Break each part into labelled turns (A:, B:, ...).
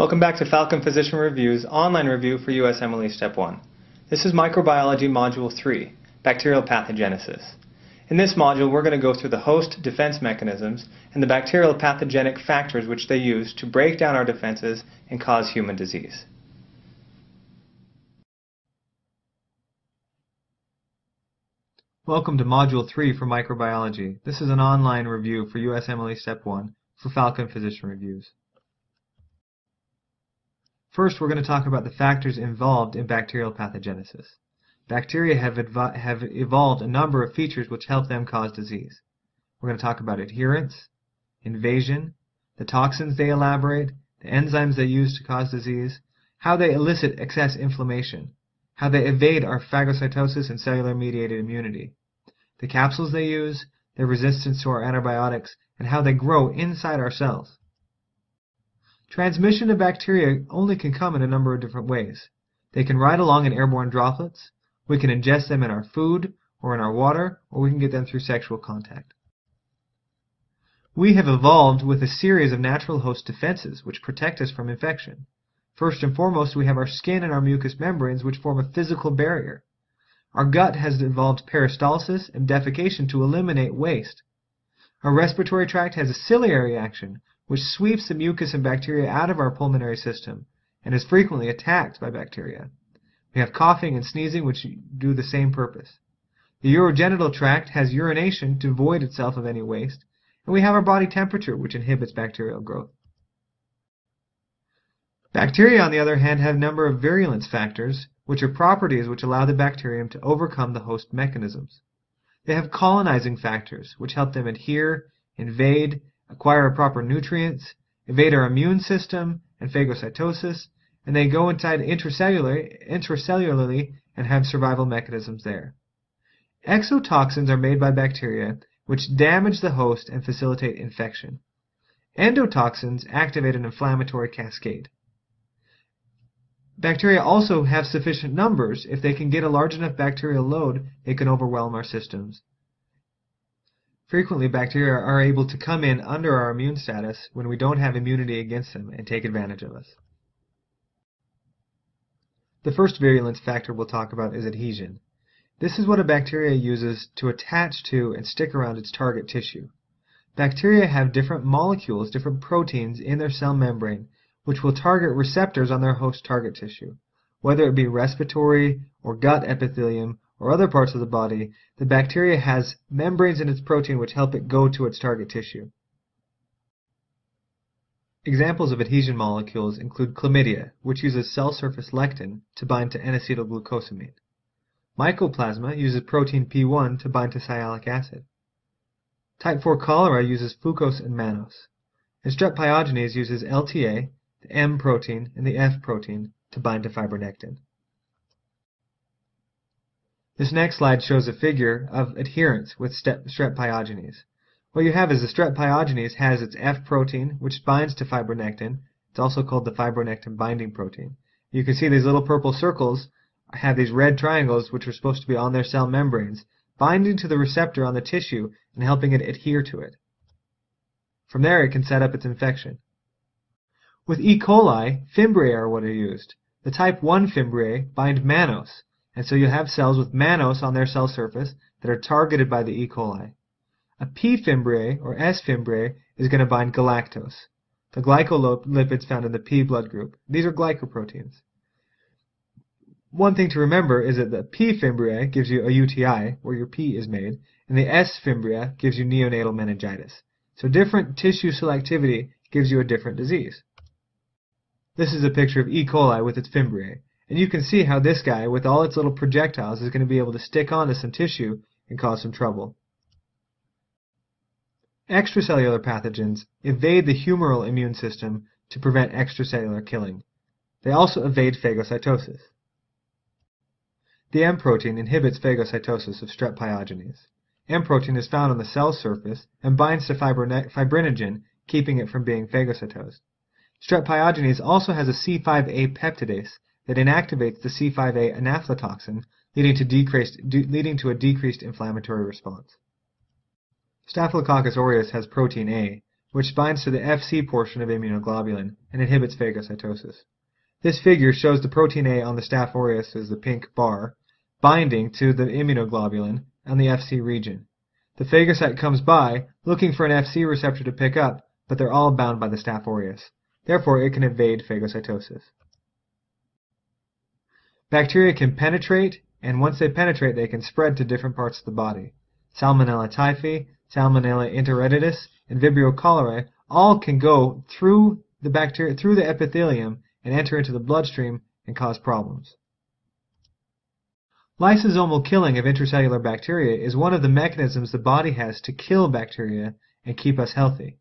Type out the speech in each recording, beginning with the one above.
A: Welcome back to Falcon Physician Review's online review for USMLE Step 1. This is Microbiology Module 3, Bacterial Pathogenesis. In this module, we're going to go through the host defense mechanisms and the bacterial pathogenic factors which they use to break down our defenses and cause human disease. Welcome to Module 3 for Microbiology. This is an online review for USMLE Step 1 for Falcon Physician Reviews. First, we're going to talk about the factors involved in bacterial pathogenesis. Bacteria have, have evolved a number of features which help them cause disease. We're going to talk about adherence, invasion, the toxins they elaborate, the enzymes they use to cause disease, how they elicit excess inflammation, how they evade our phagocytosis and cellular mediated immunity, the capsules they use, their resistance to our antibiotics, and how they grow inside our cells. Transmission of bacteria only can come in a number of different ways. They can ride along in airborne droplets, we can ingest them in our food or in our water, or we can get them through sexual contact. We have evolved with a series of natural host defenses which protect us from infection. First and foremost, we have our skin and our mucous membranes which form a physical barrier. Our gut has evolved peristalsis and defecation to eliminate waste. Our respiratory tract has a ciliary action which sweeps the mucus and bacteria out of our pulmonary system and is frequently attacked by bacteria. We have coughing and sneezing which do the same purpose. The urogenital tract has urination to void itself of any waste, and we have our body temperature which inhibits bacterial growth. Bacteria, on the other hand, have a number of virulence factors, which are properties which allow the bacterium to overcome the host mechanisms. They have colonizing factors, which help them adhere, invade, acquire proper nutrients, evade our immune system and phagocytosis, and they go inside intracellularly, intracellularly and have survival mechanisms there. Exotoxins are made by bacteria which damage the host and facilitate infection. Endotoxins activate an inflammatory cascade. Bacteria also have sufficient numbers. If they can get a large enough bacterial load, they can overwhelm our systems Frequently, bacteria are able to come in under our immune status when we don't have immunity against them and take advantage of us. The first virulence factor we'll talk about is adhesion. This is what a bacteria uses to attach to and stick around its target tissue. Bacteria have different molecules, different proteins in their cell membrane, which will target receptors on their host target tissue, whether it be respiratory or gut epithelium or other parts of the body, the bacteria has membranes in its protein which help it go to its target tissue. Examples of adhesion molecules include chlamydia, which uses cell surface lectin to bind to N-acetylglucosamine. Mycoplasma uses protein P1 to bind to sialic acid. Type 4 cholera uses fucose and mannose. And strep pyogenes uses LTA, the M protein, and the F protein to bind to fibronectin. This next slide shows a figure of adherence with strep pyogenes. What you have is the strep pyogenes has its F protein, which binds to fibronectin. It's also called the fibronectin binding protein. You can see these little purple circles have these red triangles which are supposed to be on their cell membranes, binding to the receptor on the tissue and helping it adhere to it. From there it can set up its infection. With E. coli, fimbriae are what are used. The type 1 fimbriae bind mannose, and so you'll have cells with mannose on their cell surface that are targeted by the E. coli. A P. fimbriae or S. fimbriae is going to bind galactose, the glycolipids found in the P blood group. These are glycoproteins. One thing to remember is that the P. fimbriae gives you a UTI, where your P is made, and the S. fimbriae gives you neonatal meningitis. So different tissue selectivity gives you a different disease. This is a picture of E. coli with its fimbriae. And you can see how this guy, with all its little projectiles, is going to be able to stick onto some tissue and cause some trouble. Extracellular pathogens evade the humoral immune system to prevent extracellular killing. They also evade phagocytosis. The M protein inhibits phagocytosis of strep pyogenes. M protein is found on the cell surface and binds to fibrinogen, keeping it from being phagocytosed. Strep pyogenes also has a C5a peptidase that inactivates the C5a anaphylatoxin, leading to, decreased, de leading to a decreased inflammatory response. Staphylococcus aureus has protein A, which binds to the Fc portion of immunoglobulin and inhibits phagocytosis. This figure shows the protein A on the Staph aureus as the pink bar, binding to the immunoglobulin and the Fc region. The phagocyte comes by, looking for an Fc receptor to pick up, but they're all bound by the Staph aureus. Therefore, it can evade phagocytosis. Bacteria can penetrate, and once they penetrate, they can spread to different parts of the body. Salmonella typhi, Salmonella enteritidis, and Vibrio cholerae all can go through the bacteria through the epithelium and enter into the bloodstream and cause problems. Lysosomal killing of intracellular bacteria is one of the mechanisms the body has to kill bacteria and keep us healthy.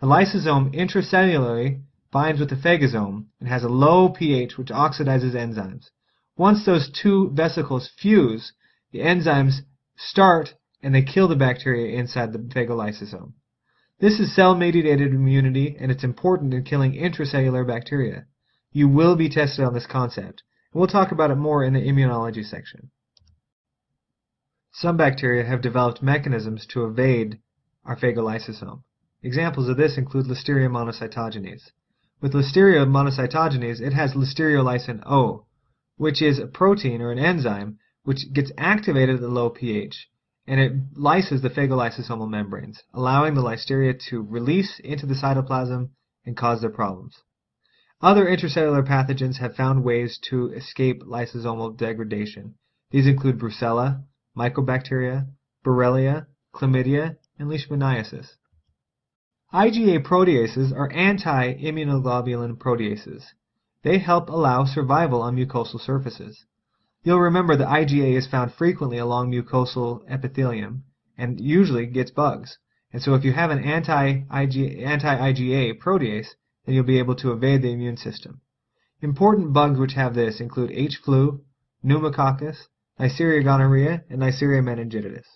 A: The lysosome intracellularly binds with the phagosome and has a low pH which oxidizes enzymes. Once those two vesicles fuse, the enzymes start and they kill the bacteria inside the phagolysosome. This is cell-mediated immunity and it's important in killing intracellular bacteria. You will be tested on this concept, and we'll talk about it more in the immunology section. Some bacteria have developed mechanisms to evade our phagolysosome. Examples of this include Listeria monocytogenes. With Listeria monocytogenes, it has listeriolysin O, which is a protein or an enzyme which gets activated at the low pH and it lyses the phagolysosomal membranes, allowing the listeria to release into the cytoplasm and cause their problems. Other intracellular pathogens have found ways to escape lysosomal degradation. These include Brucella, Mycobacteria, Borrelia, Chlamydia, and Leishmaniasis. IgA proteases are anti-immunoglobulin proteases. They help allow survival on mucosal surfaces. You'll remember that IgA is found frequently along mucosal epithelium and usually gets bugs. And so if you have an anti-IgA anti protease, then you'll be able to evade the immune system. Important bugs which have this include H. flu, pneumococcus, Neisseria gonorrhea, and Neisseria meningitidis.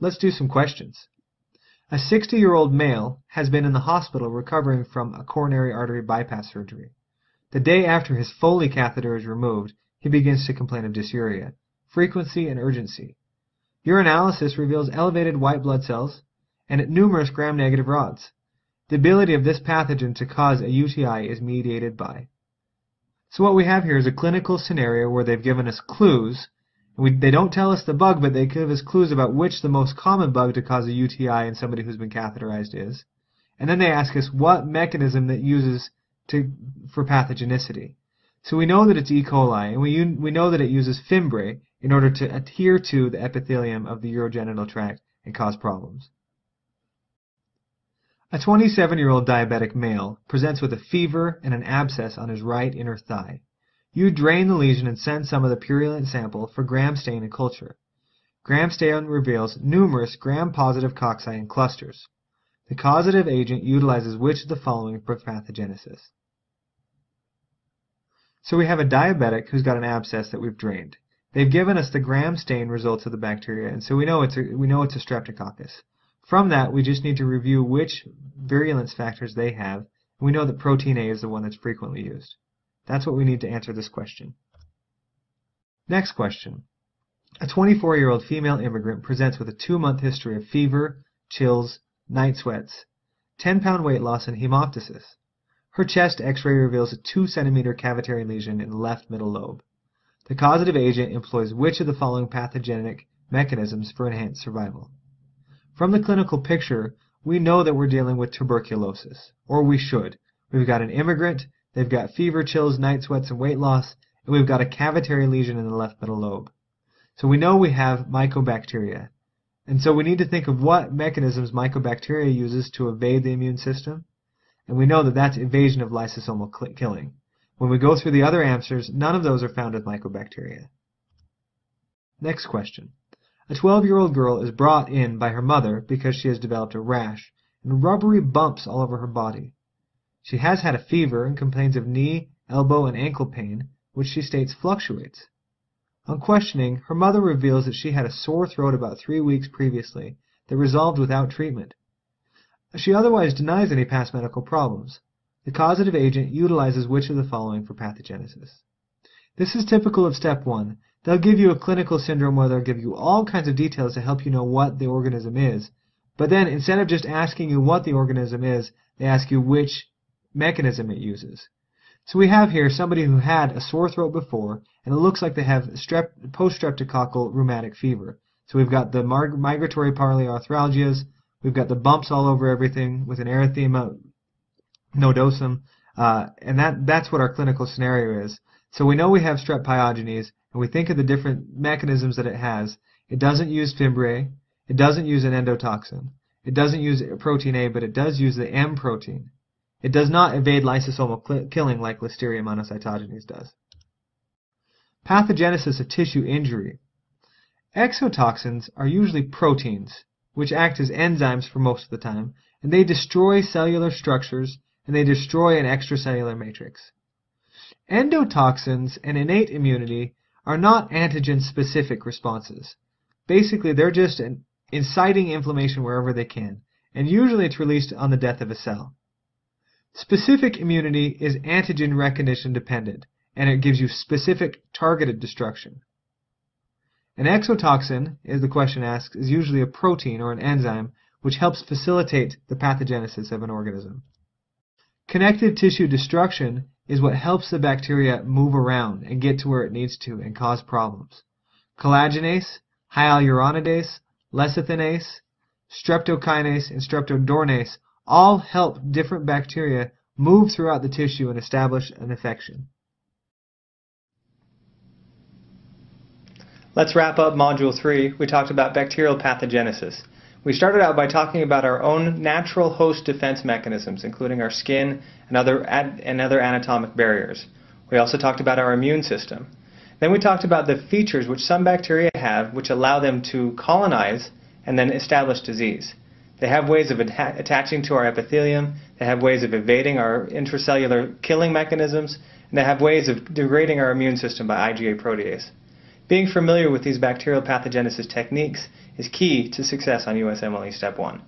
A: Let's do some questions. A 60-year-old male has been in the hospital recovering from a coronary artery bypass surgery. The day after his Foley catheter is removed, he begins to complain of dysuria, frequency and urgency. Urinalysis reveals elevated white blood cells and numerous gram-negative rods. The ability of this pathogen to cause a UTI is mediated by. So what we have here is a clinical scenario where they've given us clues. We, they don't tell us the bug, but they give us clues about which the most common bug to cause a UTI in somebody who's been catheterized is. And then they ask us what mechanism that uses to, for pathogenicity. So we know that it's E. coli, and we, we know that it uses fimbriae in order to adhere to the epithelium of the urogenital tract and cause problems. A 27-year-old diabetic male presents with a fever and an abscess on his right inner thigh. You drain the lesion and send some of the purulent sample for gram stain and culture. Gram stain reveals numerous gram-positive cocci in clusters. The causative agent utilizes which of the following for pathogenesis? So we have a diabetic who's got an abscess that we've drained. They've given us the gram stain results of the bacteria, and so we know it's a, we know it's a streptococcus. From that, we just need to review which virulence factors they have, we know that protein A is the one that's frequently used. That's what we need to answer this question. Next question. A 24-year-old female immigrant presents with a two-month history of fever, chills, night sweats, 10-pound weight loss, and hemoptysis. Her chest X-ray reveals a 2 centimeter cavitary lesion in the left middle lobe. The causative agent employs which of the following pathogenic mechanisms for enhanced survival? From the clinical picture, we know that we're dealing with tuberculosis, or we should. We've got an immigrant, they've got fever, chills, night sweats, and weight loss, and we've got a cavitary lesion in the left middle lobe. So we know we have mycobacteria. And so we need to think of what mechanisms mycobacteria uses to evade the immune system and we know that that's evasion of lysosomal killing. When we go through the other answers, none of those are found with mycobacteria. Next question. A 12-year-old girl is brought in by her mother because she has developed a rash and rubbery bumps all over her body. She has had a fever and complains of knee, elbow, and ankle pain, which she states fluctuates. On questioning, her mother reveals that she had a sore throat about three weeks previously that resolved without treatment. She otherwise denies any past medical problems. The causative agent utilizes which of the following for pathogenesis? This is typical of step 1. They'll give you a clinical syndrome where they'll give you all kinds of details to help you know what the organism is, But then instead of just asking you what the organism is, they ask you which mechanism it uses. So we have here somebody who had a sore throat before, and it looks like they have strep, post-streptococcal rheumatic fever. So we've got the migratory polyarthralgias, we've got the bumps all over everything with an erythema nodosum, uh, and that, that's what our clinical scenario is. So we know we have strep pyogenes, and we think of the different mechanisms that it has. It doesn't use fimbriae, it doesn't use an endotoxin, it doesn't use protein A, but it does use the M protein. It does not evade lysosomal killing like Listeria monocytogenes does. Pathogenesis of tissue injury. Exotoxins are usually proteins, which act as enzymes for most of the time, and they destroy cellular structures and they destroy an extracellular matrix. Endotoxins and innate immunity are not antigen-specific responses. Basically, they're just inciting inflammation wherever they can, and usually it's released on the death of a cell. Specific immunity is antigen recognition dependent, and it gives you specific targeted destruction. An exotoxin, as the question asks, is usually a protein or an enzyme which helps facilitate the pathogenesis of an organism. Connective tissue destruction is what helps the bacteria move around and get to where it needs to and cause problems. Collagenase, hyaluronidase, lecithinase, streptokinase, and streptodornase all help different bacteria move throughout the tissue and establish an infection.
B: Let's wrap up Module 3. We talked about bacterial pathogenesis. We started out by talking about our own natural host defense mechanisms, including our skin and other, and other anatomic barriers. We also talked about our immune system. Then we talked about the features which some bacteria have which allow them to colonize and then establish disease. They have ways of atta attaching to our epithelium. They have ways of evading our intracellular killing mechanisms. And they have ways of degrading our immune system by IgA protease. Being familiar with these bacterial pathogenesis techniques is key to success on USMLE Step 1.